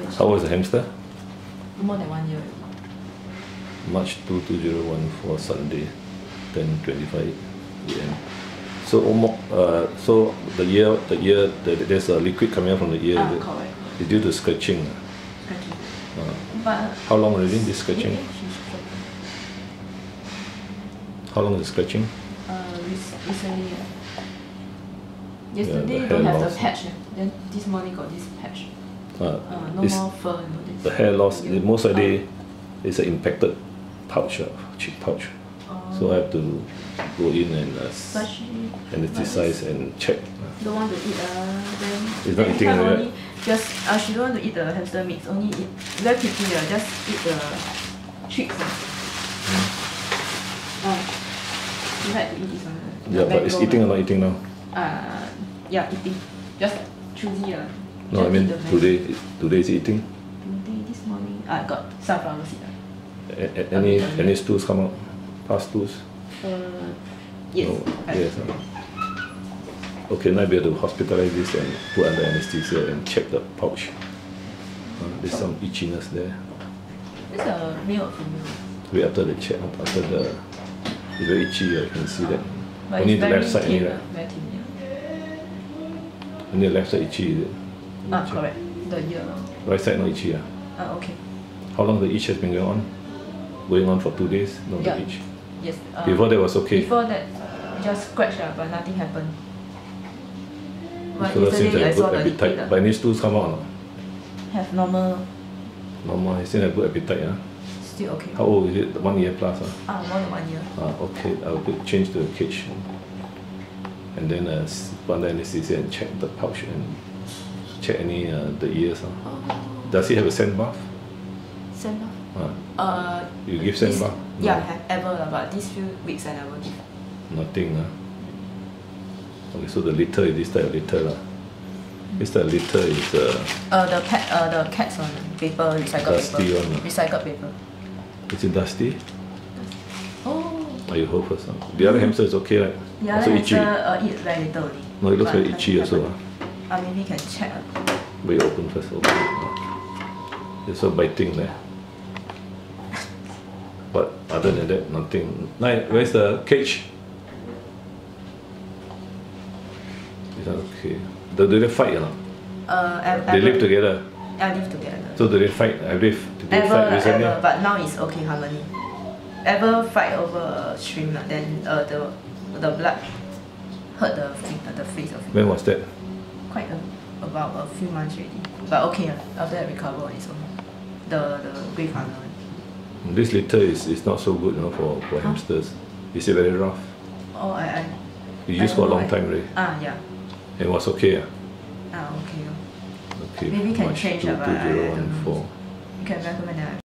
Which How old is the hamster? more than one year. March 2 2014 Sunday, 10:25 a.m. So uh, so the ear, the ear, the, there's a liquid coming out from the ear. Ah, it? correct. It's due to scratching. Scratching. Uh, But how long already this scratching? Yeah, scratching. How long is the scratching? Uh, rec- recently. Uh, the yesterday hair don't have the patch. eh. Then this morning got this patch. Uh, Uh, no more fur. No the hair loss. Yeah. Most likely, it's an impacted pouch, uh, cheek pouch. Uh, So I have to go in and uh, anesthetize and check. don't want to eat. Uh, then It's not eating like only just uh, she don't want to eat the hamster meat. Only eat very picky. Uh, just eat the chicks. Uh. Mm. Uh, she like to eat this one. uh, Yeah, but it's eating or not eating now? Uh, yeah, eating. Just choosy. Uh. No, I mean eat the mango. today. Today is eating. Today, this morning, I got sunflower seed. A- a- Any any stools come out? Past stools? Uh, yes. No. Yes. Okay, now we have to hospitalize this and put under anesthesia and check the pouch. Uh, there's some itchiness there. This a male or female? Wait after the check, after the it's very itchy. I can see that. But only it's the left side, only, right? very thin, yeah. only the left side itchy. Is it? Ah, correct. The ear. Right side not itchy. Ah. Ah, okay. How long the itch has been going on? Going on for two days. No Yeah. the itch. Yes. Uh, Before that was okay. Before that, just scratch, uh, but nothing happened. But So that seems yesterday I saw good the appetite. liquid, But any stools come out or not? have normal, Normal. He still have good appetite. Ah. still okay. How old is it? One year plus. Ah. Ah, more than one year. Ah, okay, I'll put, change to a cage. And then uh, under anesthesia and check the pouch and check any uh, the ears. Oh, Does he have a sand bath? send off. Ah, Uh, you give sand this- bath? Yeah, No, have ever, but these few weeks I never give. Nothing. Ah. Okay, so the litter is this type of litter. lah. This type of litter is uh, Uh, the pet, uh, the cats on paper, recycled Dusty paper. one, ah. Recycled paper. is it dusty? Oh. You hold first? ah? The other hamster is okay, right? The also itchy. hamster uh, eat very little. No, it looks very itchy also. happened. Ah. Uh, maybe can check. We open first. Open. It's so biting there. But other than that, nothing. Nine, where's the cage? Is that okay? Do do they fight or not? Uh, ev- They live together. Yeah, live together. So do they fight? I live. did ever, fight recently? ever, but now it's okay harmony. Ever fight over a stream, then uh, the the blood hurt the the face of it. When was that? Quite a, about a few months already. But okay, after that recover on its own. The the grandfather one. This litter is, is not so good, you know, for, for Huh? hamsters. Is it very rough? Oh, I I. You used for a long I- time already. Ah, yeah. It was okay. ah? Ah, okay. Okay. Maybe can change, 2, ah, but I- I don't know. You can recommend that.